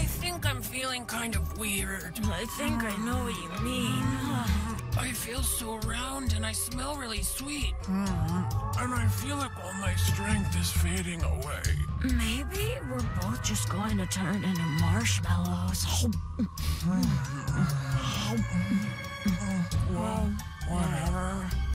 I think I'm feeling kind of weird. I think I know what you mean. I feel so round and I smell really sweet. Hmm. And I feel like all my strength is fading away. Maybe we're both just going to turn into marshmallows. Hmm.